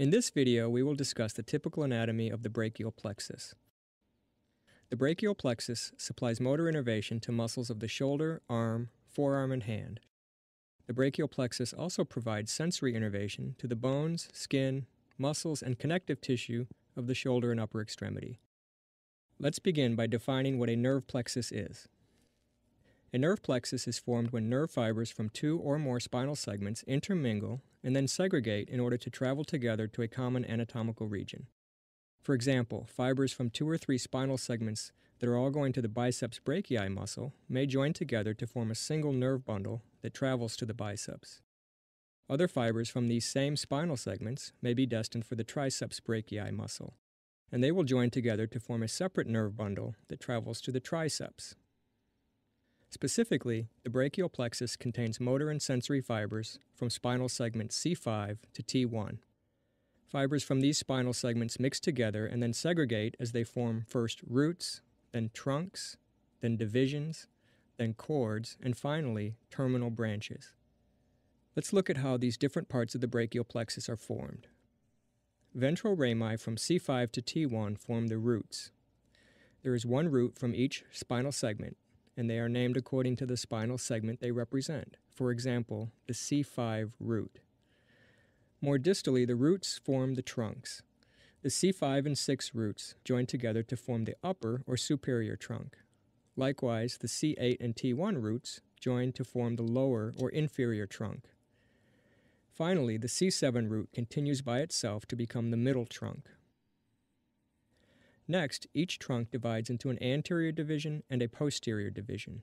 In this video, we will discuss the typical anatomy of the brachial plexus. The brachial plexus supplies motor innervation to muscles of the shoulder, arm, forearm, and hand. The brachial plexus also provides sensory innervation to the bones, skin, muscles, and connective tissue of the shoulder and upper extremity. Let's begin by defining what a nerve plexus is. A nerve plexus is formed when nerve fibers from two or more spinal segments intermingle and then segregate in order to travel together to a common anatomical region. For example, fibers from two or three spinal segments that are all going to the biceps brachii muscle may join together to form a single nerve bundle that travels to the biceps. Other fibers from these same spinal segments may be destined for the triceps brachii muscle, and they will join together to form a separate nerve bundle that travels to the triceps. Specifically, the brachial plexus contains motor and sensory fibers from spinal segment C5 to T1. Fibers from these spinal segments mix together and then segregate as they form first roots, then trunks, then divisions, then cords, and finally terminal branches. Let's look at how these different parts of the brachial plexus are formed. Ventral rami from C5 to T1 form the roots. There is one root from each spinal segment, and they are named according to the spinal segment they represent. For example, the C5 root. More distally, the roots form the trunks. The C5 and 6 roots join together to form the upper or superior trunk. Likewise, the C8 and T1 roots join to form the lower or inferior trunk. Finally, the C7 root continues by itself to become the middle trunk. Next, each trunk divides into an anterior division and a posterior division.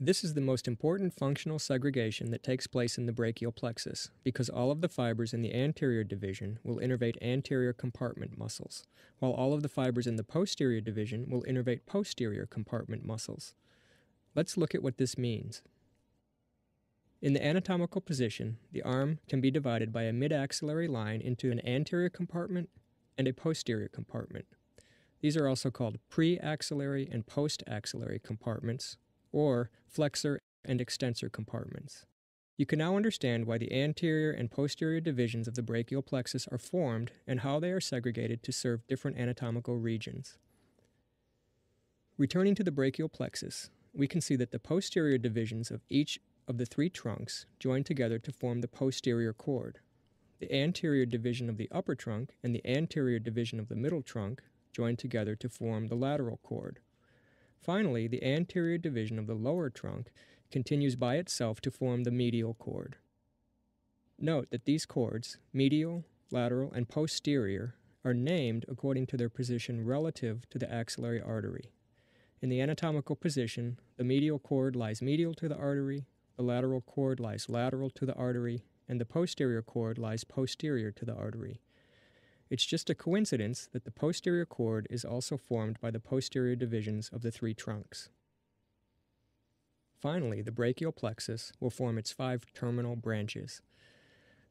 This is the most important functional segregation that takes place in the brachial plexus because all of the fibers in the anterior division will innervate anterior compartment muscles, while all of the fibers in the posterior division will innervate posterior compartment muscles. Let's look at what this means. In the anatomical position, the arm can be divided by a mid-axillary line into an anterior compartment and a posterior compartment. These are also called pre-axillary and post-axillary compartments, or flexor and extensor compartments. You can now understand why the anterior and posterior divisions of the brachial plexus are formed and how they are segregated to serve different anatomical regions. Returning to the brachial plexus, we can see that the posterior divisions of each of the three trunks join together to form the posterior cord. The anterior division of the upper trunk and the anterior division of the middle trunk join together to form the lateral cord. Finally, the anterior division of the lower trunk continues by itself to form the medial cord. Note that these cords, medial, lateral, and posterior, are named according to their position relative to the axillary artery. In the anatomical position, the medial cord lies medial to the artery, the lateral cord lies lateral to the artery, and the posterior cord lies posterior to the artery. It's just a coincidence that the posterior cord is also formed by the posterior divisions of the three trunks. Finally, the brachial plexus will form its five terminal branches.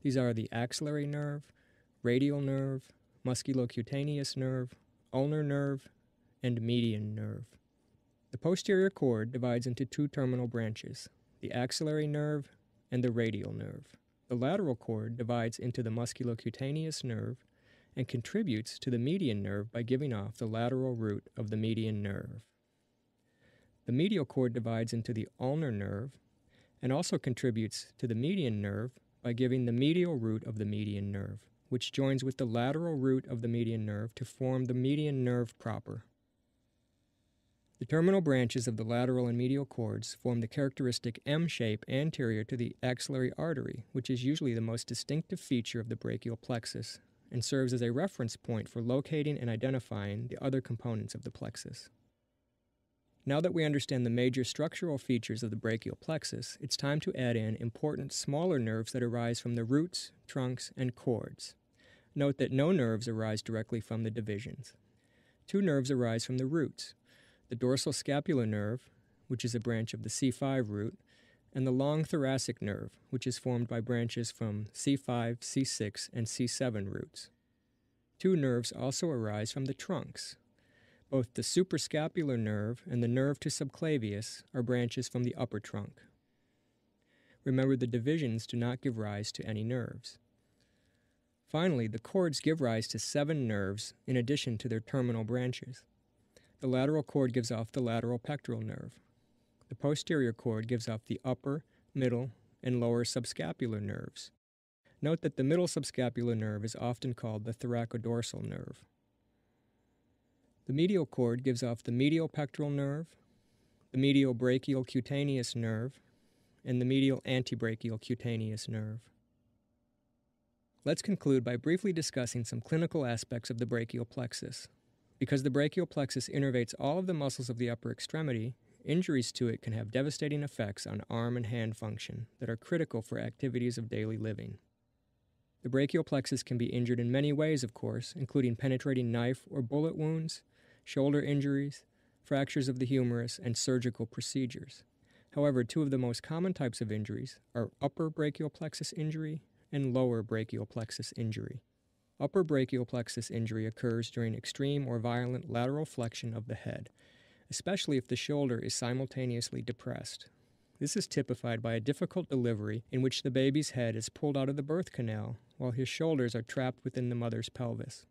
These are the axillary nerve, radial nerve, musculocutaneous nerve, ulnar nerve, and median nerve. The posterior cord divides into two terminal branches, the axillary nerve and the radial nerve. The lateral cord divides into the musculocutaneous nerve and contributes to the median nerve by giving off the lateral root of the median nerve. The medial cord divides into the ulnar nerve and also contributes to the median nerve by giving the medial root of the median nerve, which joins with the lateral root of the median nerve to form the median nerve proper. The terminal branches of the lateral and medial cords form the characteristic M shape anterior to the axillary artery, which is usually the most distinctive feature of the brachial plexus and serves as a reference point for locating and identifying the other components of the plexus. Now that we understand the major structural features of the brachial plexus, it's time to add in important smaller nerves that arise from the roots, trunks, and cords. Note that no nerves arise directly from the divisions. Two nerves arise from the roots the dorsal scapular nerve, which is a branch of the C5 root, and the long thoracic nerve, which is formed by branches from C5, C6, and C7 roots. Two nerves also arise from the trunks. Both the suprascapular nerve and the nerve to subclavius are branches from the upper trunk. Remember, the divisions do not give rise to any nerves. Finally, the cords give rise to seven nerves in addition to their terminal branches. The lateral cord gives off the lateral pectoral nerve. The posterior cord gives off the upper, middle, and lower subscapular nerves. Note that the middle subscapular nerve is often called the thoracodorsal nerve. The medial cord gives off the medial pectoral nerve, the medial brachial cutaneous nerve, and the medial antibrachial cutaneous nerve. Let's conclude by briefly discussing some clinical aspects of the brachial plexus. Because the brachial plexus innervates all of the muscles of the upper extremity, injuries to it can have devastating effects on arm and hand function that are critical for activities of daily living. The brachial plexus can be injured in many ways, of course, including penetrating knife or bullet wounds, shoulder injuries, fractures of the humerus, and surgical procedures. However, two of the most common types of injuries are upper brachial plexus injury and lower brachial plexus injury. Upper brachial plexus injury occurs during extreme or violent lateral flexion of the head, especially if the shoulder is simultaneously depressed. This is typified by a difficult delivery in which the baby's head is pulled out of the birth canal while his shoulders are trapped within the mother's pelvis.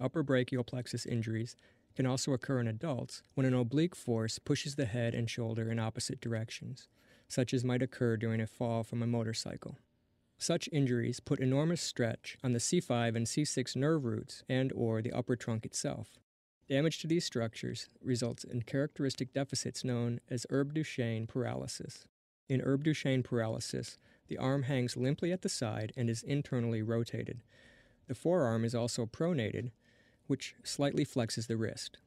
Upper brachial plexus injuries can also occur in adults when an oblique force pushes the head and shoulder in opposite directions, such as might occur during a fall from a motorcycle. Such injuries put enormous stretch on the C5 and C6 nerve roots and or the upper trunk itself. Damage to these structures results in characteristic deficits known as Erb Duchenne paralysis. In Erb Duchenne paralysis, the arm hangs limply at the side and is internally rotated. The forearm is also pronated, which slightly flexes the wrist.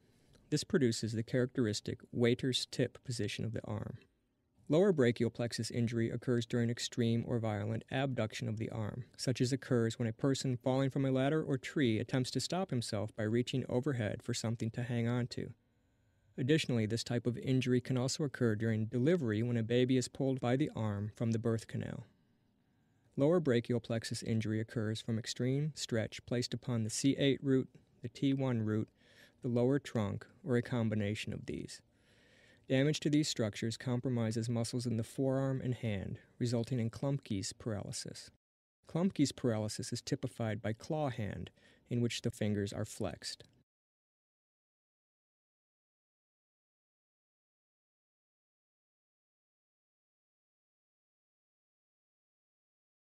This produces the characteristic waiter's tip position of the arm. Lower brachial plexus injury occurs during extreme or violent abduction of the arm, such as occurs when a person falling from a ladder or tree attempts to stop himself by reaching overhead for something to hang on to. Additionally, this type of injury can also occur during delivery when a baby is pulled by the arm from the birth canal. Lower brachial plexus injury occurs from extreme stretch placed upon the C8 root, the T1 root, the lower trunk, or a combination of these. Damage to these structures compromises muscles in the forearm and hand, resulting in Klumpke's paralysis. Klumpke's paralysis is typified by claw hand, in which the fingers are flexed.